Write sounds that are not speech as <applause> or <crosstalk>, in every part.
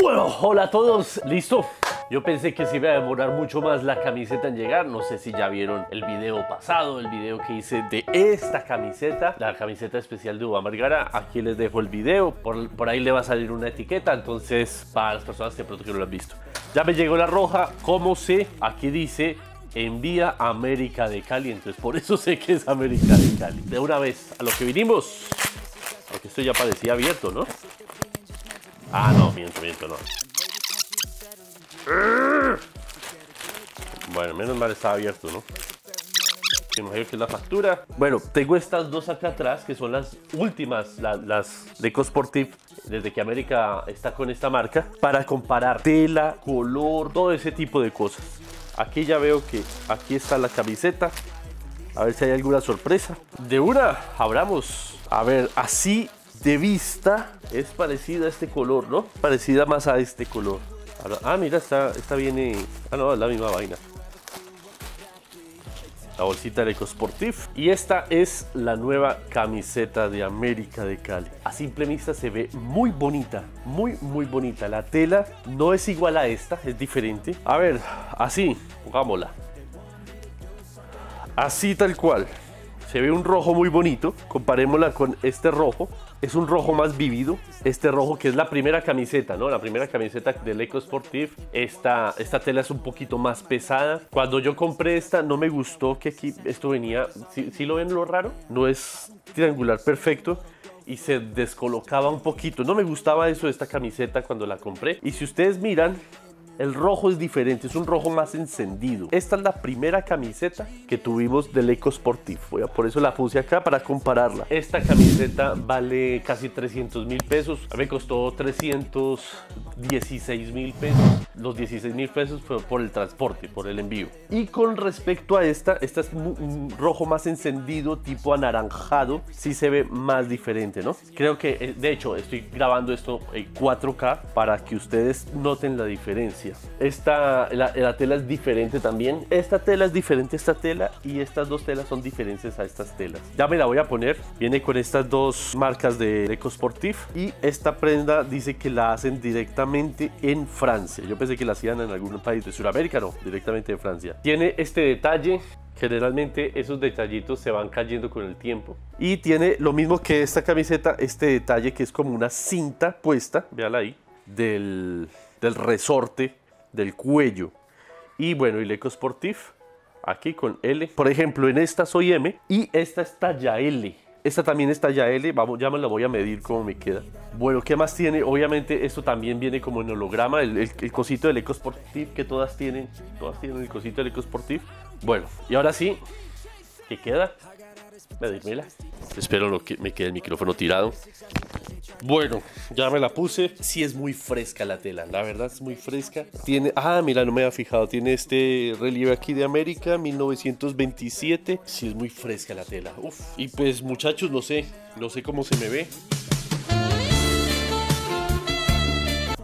Bueno, hola a todos, ¿listo? Yo pensé que se iba a demorar mucho más la camiseta en llegar. No sé si ya vieron el video pasado, el video que hice de esta camiseta, la camiseta especial de Uva Margara. Aquí les dejo el video. Por, por ahí le va a salir una etiqueta. Entonces, para las personas que pronto no lo han visto. Ya me llegó la roja. ¿Cómo sé? Aquí dice envía América de Cali. Entonces, por eso sé que es América de Cali. De una vez, a lo que vinimos. Porque esto ya parecía abierto, ¿no? Ah, no, miento, miento, no. Bueno, menos mal está abierto, ¿no? Imagino que es la factura. Bueno, tengo estas dos acá atrás, que son las últimas, la- las de Ecosportive, desde que América está con esta marca, para comparar tela, color, todo ese tipo de cosas. Aquí ya veo que aquí está la camiseta. A ver si hay alguna sorpresa. De una, abramos. A ver, así de vista es parecida a este color, ¿no? Parecida más a este color. Ah, mira, esta, esta viene... Ah, no, es la misma vaina. La bolsita de Ecosportive. Y esta es la nueva camiseta de América de Cali. A simple vista se ve muy bonita, muy, muy bonita. La tela no es igual a esta, es diferente. A ver, así, pongámosla. Así tal cual. Se ve un rojo muy bonito. Comparémosla con este rojo. Es un rojo más vivido. Este rojo que es la primera camiseta, ¿no? La primera camiseta del Eco Sportive. Esta, esta tela es un poquito más pesada. Cuando yo compré esta no me gustó que aquí esto venía... ¿Sí, sí lo ven lo raro? No es triangular perfecto y se descolocaba un poquito. No me gustaba eso de esta camiseta cuando la compré. Y si ustedes miran, el rojo es diferente, es un rojo más encendido. Esta es la primera camiseta que tuvimos del Eco a- Por eso la puse acá para compararla. Esta camiseta vale casi 300 mil pesos. Me costó 316 mil pesos. Los 16 mil pesos fue por el transporte, por el envío. Y con respecto a esta, esta es un rojo más encendido, tipo anaranjado. Sí se ve más diferente, ¿no? Creo que, eh, de hecho, estoy grabando esto en 4K para que ustedes noten la diferencia. Esta, la, la tela es diferente también. Esta tela es diferente a esta tela y estas dos telas son diferentes a estas telas. Ya me la voy a poner. Viene con estas dos marcas de Ecosportive y esta prenda dice que la hacen directamente en Francia. Yo pensé que la hacían en algún país de Sudamérica, no, directamente en Francia. Tiene este detalle Generalmente esos detallitos se van cayendo con el tiempo. Y tiene lo mismo que esta camiseta, este detalle que es como una cinta puesta, véala ahí, del, del resorte del cuello. Y bueno, y el Ecosportive, aquí con L. Por ejemplo, en esta soy M y esta es talla L. Esta también es talla L, vamos, ya me la voy a medir cómo me queda. Bueno, ¿qué más tiene? Obviamente esto también viene como en holograma, el, el, el cosito del Ecosportive que todas tienen, todas tienen el cosito del Ecosportive. Bueno, y ahora sí, ¿qué queda? Medírmela. Espero no que me quede el micrófono tirado. Bueno, ya me la puse. Sí es muy fresca la tela, la verdad es muy fresca. Tiene, ah, mira, no me había fijado. Tiene este relieve aquí de América, 1927. Sí es muy fresca la tela. Uf. Y pues muchachos, no sé, no sé cómo se me ve.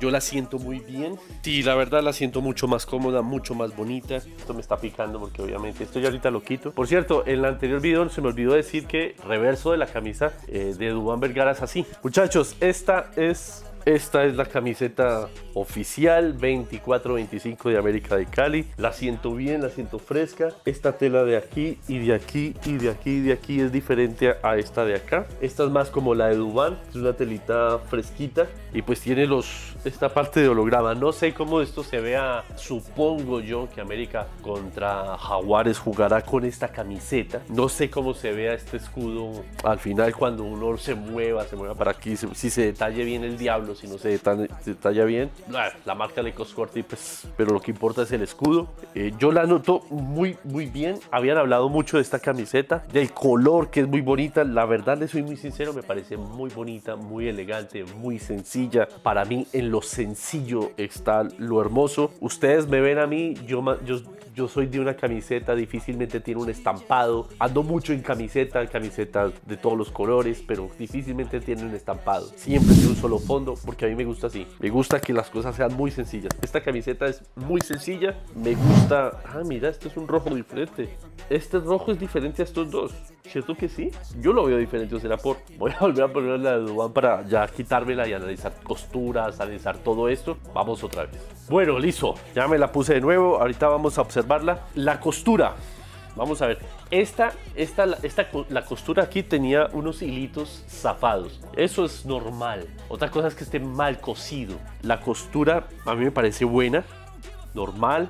Yo la siento muy bien. Sí, la verdad la siento mucho más cómoda, mucho más bonita. Esto me está picando porque obviamente esto ya ahorita lo quito. Por cierto, en el anterior video se me olvidó decir que reverso de la camisa eh, de Dubán Vergara es así. Muchachos, esta es esta es la camiseta oficial 24-25 de América de Cali. La siento bien, la siento fresca. Esta tela de aquí y de aquí y de aquí y de aquí es diferente a esta de acá. Esta es más como la de Dubán, es una telita fresquita y pues tiene los esta parte de holograma. No sé cómo esto se vea. Supongo yo que América contra Jaguares jugará con esta camiseta. No sé cómo se vea este escudo al final cuando uno se mueva, se mueva para aquí, si se detalle bien el diablo, si no se detalla, se bien. Ah, La marca le Corti, pues, pero lo que importa es el escudo. Eh, yo la noto muy, muy bien. Habían hablado mucho de esta camiseta, del color que es muy bonita. La verdad, le soy muy sincero, me parece muy bonita, muy elegante, muy sencilla. Para mí, en lo sencillo está lo hermoso. Ustedes me ven a mí, yo, yo, yo soy de una camiseta, difícilmente tiene un estampado. Ando mucho en camiseta, camiseta de todos los colores, pero difícilmente tiene un estampado. Siempre de un solo fondo, porque a mí me gusta así. Me gusta que las cosas sean muy sencillas. Esta camiseta es muy sencilla. Me gusta. Ah, mira, este es un rojo diferente. Este rojo es diferente a estos dos. ¿Cierto que sí? Yo lo veo diferente, o será por... Voy a volver a poner la de Duban para ya quitármela y analizar costuras, analizar todo esto. Vamos otra vez. Bueno, listo. Ya me la puse de nuevo. Ahorita vamos a observarla. La costura. Vamos a ver. Esta, esta, esta, la costura aquí tenía unos hilitos zafados. Eso es normal. Otra cosa es que esté mal cosido. La costura a mí me parece buena, normal.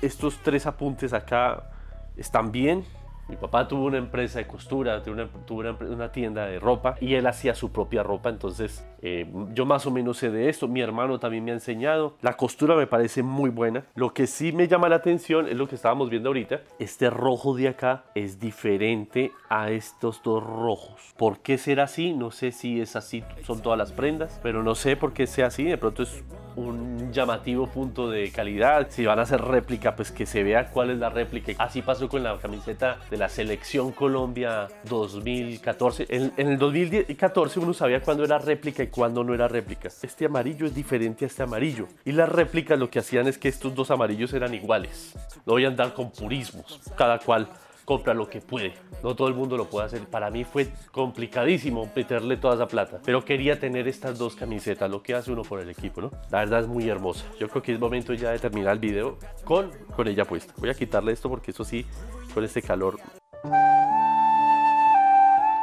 Estos tres apuntes acá están bien. Mi papá tuvo una empresa de costura, tuvo una, una, tienda de ropa y él hacía su propia ropa, entonces eh, yo más o menos sé de esto. Mi hermano también me ha enseñado. La costura me parece muy buena. Lo que sí me llama la atención es lo que estábamos viendo ahorita. Este rojo de acá es diferente a estos dos rojos. ¿Por qué será así? No sé si es así, son todas las prendas, pero no sé por qué sea así. De pronto es un llamativo punto de calidad. Si van a hacer réplica, pues que se vea cuál es la réplica. Así pasó con la camiseta de la Selección Colombia 2014. En, el 2014 uno sabía cuándo era réplica y cuándo no era réplica. Este amarillo es diferente a este amarillo. Y las réplicas lo que hacían es que estos dos amarillos eran iguales. No voy a andar con purismos. Cada cual compra lo que puede. No todo el mundo lo puede hacer. Para mí fue complicadísimo meterle toda esa plata. Pero quería tener estas dos camisetas, lo que hace uno por el equipo, ¿no? La verdad es muy hermosa. Yo creo que es momento ya de terminar el video con, con ella puesta. Voy a quitarle esto porque eso sí, con este calor...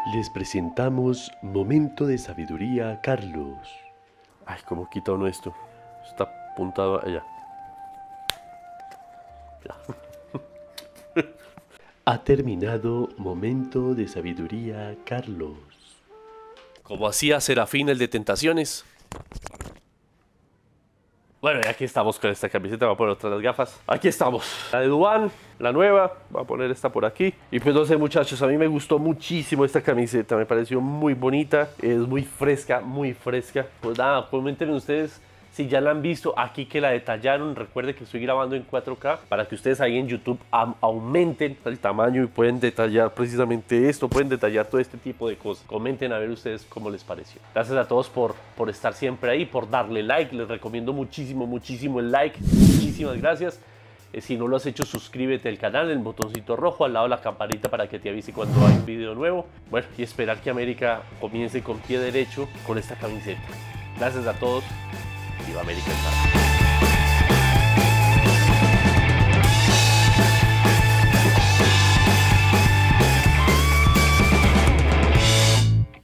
Les presentamos Momento de Sabiduría Carlos. Ay, ¿cómo quita uno esto? Está apuntado allá. Ya. <laughs> Ha terminado Momento de Sabiduría Carlos. Como hacía Serafín el de Tentaciones. Bueno, y aquí estamos con esta camiseta. Voy a poner otras gafas. Aquí estamos. La de Duan, la nueva. Voy a poner esta por aquí. Y pues no sé, muchachos, a mí me gustó muchísimo esta camiseta. Me pareció muy bonita. Es muy fresca, muy fresca. Pues nada, comenten ustedes si ya la han visto aquí que la detallaron, recuerde que estoy grabando en 4K para que ustedes ahí en YouTube aumenten el tamaño y pueden detallar precisamente esto, pueden detallar todo este tipo de cosas. Comenten a ver ustedes cómo les pareció. Gracias a todos por, por estar siempre ahí, por darle like. Les recomiendo muchísimo, muchísimo el like. Muchísimas gracias. Eh, si no lo has hecho, suscríbete al canal, el botoncito rojo al lado de la campanita para que te avise cuando hay un video nuevo. Bueno, y esperar que América comience con pie derecho con esta camiseta. Gracias a todos. Viva América